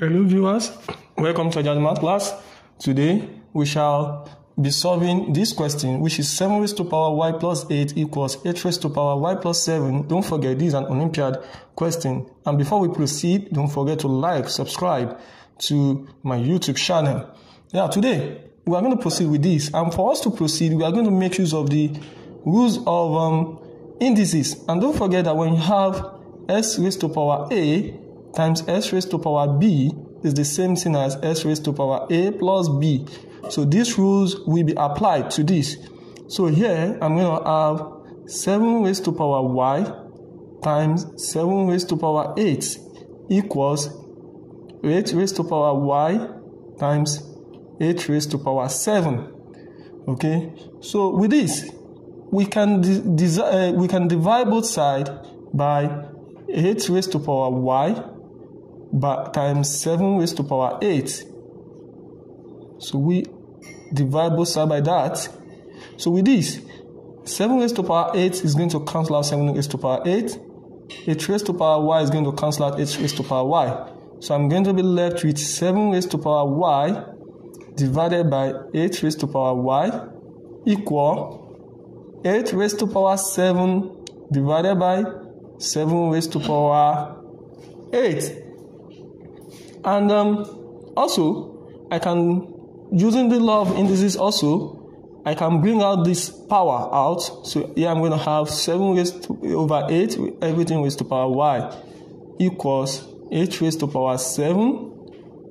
Hello viewers, welcome to Hajjady Math class. Today we shall be solving this question which is 7 raised to power y plus 8 equals 8 raised to power y plus 7. Don't forget this is an Olympiad question. And before we proceed, don't forget to like, subscribe to my YouTube channel. Yeah, today we are going to proceed with this. And for us to proceed, we are going to make use of the rules of um, indices. And don't forget that when you have s raised to power a times s raised to power b is the same thing as s raised to power a plus b. So these rules will be applied to this. So here I'm going to have 7 raised to power y times 7 raised to power 8 equals 8 raised to power y times 8 raised to power 7. Okay, so with this, we can, uh, we can divide both sides by 8 raised to power y by, times 7 raised to power 8. So we divide both sides by that. So with this, 7 raised to power 8 is going to cancel out 7 raised to power 8. 8 raised to power y is going to cancel out 8 raised to power y. So I'm going to be left with 7 raised to power y divided by 8 raised to power y equal 8 raised to power 7 divided by 7 raised to power 8. And um, also, I can, using the law of indices also, I can bring out this power out. So here I'm going to have 7 raised to, over 8, everything raised to power y equals 8 raised to power 7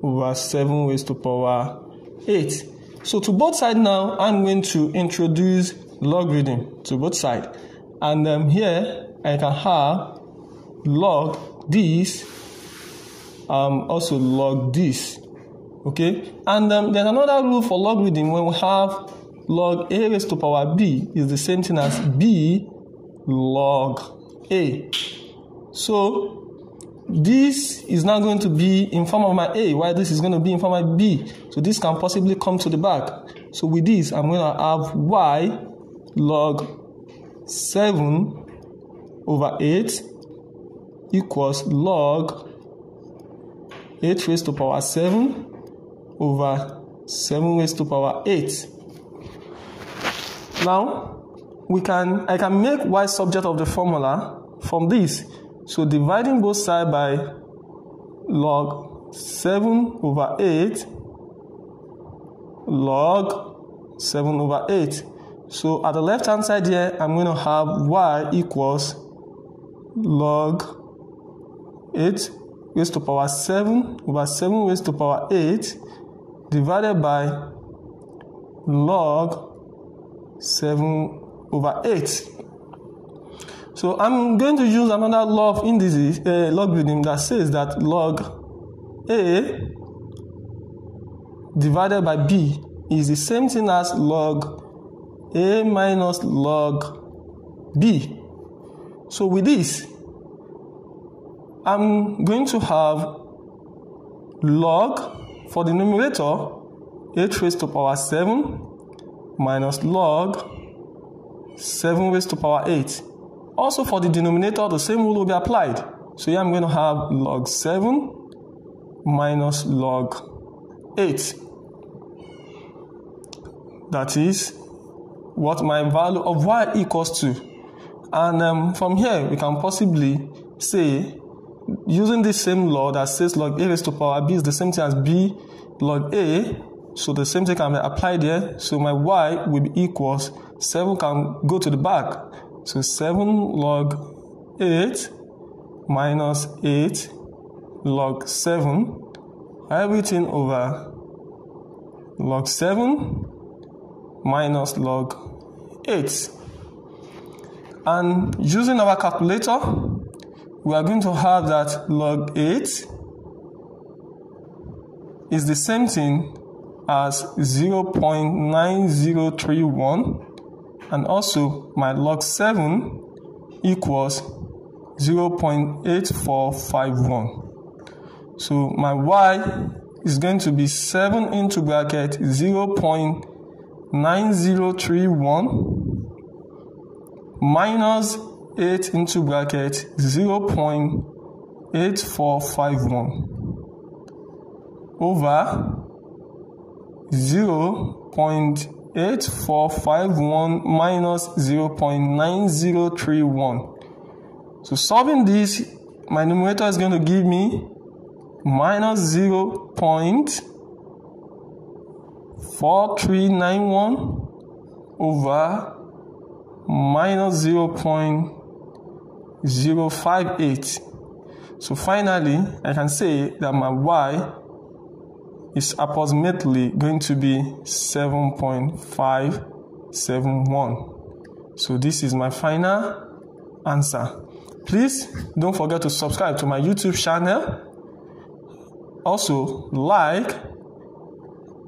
over 7 raised to power 8. So to both sides now, I'm going to introduce logarithm to both sides. And um, here I can have log this, um, also log this. Okay, and um, there's another rule for logarithm when we have log a raised to power b is the same thing as b log a. So this is now going to be in form of my a, while this is going to be in form of my b. So this can possibly come to the back. So with this, I'm going to have y log 7 over 8 equals log 8 raised to power 7 over 7 raised to power 8. Now, we can I can make y subject of the formula from this. So dividing both sides by log 7 over 8 log 7 over 8. So at the left hand side here, I'm going to have y equals log 8 raised to power 7 over 7 raised to power 8 divided by log 7 over 8. So I'm going to use another law of indices, uh, logarithm that says that log A divided by B is the same thing as log A minus log B. So with this, I'm going to have log for the numerator 8 raised to power 7 minus log 7 raised to power 8. Also for the denominator, the same rule will be applied. So here I'm going to have log 7 minus log 8. That is what my value of y equals to. And um, from here, we can possibly say, using the same law that says log a raised to power b is the same thing as b log a, so the same thing can be applied here. So my y will be equals 7 can go to the back. So 7 log 8 minus 8 log 7, everything over log 7 minus log 8. And using our calculator, we are going to have that log 8 is the same thing as 0.9031 and also my log 7 equals 0.8451. So my y is going to be 7 into bracket 0.9031 minus 8 into bracket 0.8451. over 0.8451 minus 0.9031. So solving this, my numerator is going to give me minus 0.4391 over minus 0.058. So finally, I can say that my y is approximately going to be 7.571. So this is my final answer. Please don't forget to subscribe to my YouTube channel. Also, like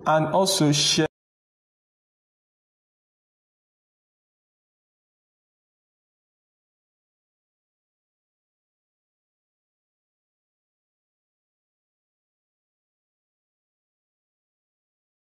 and also share.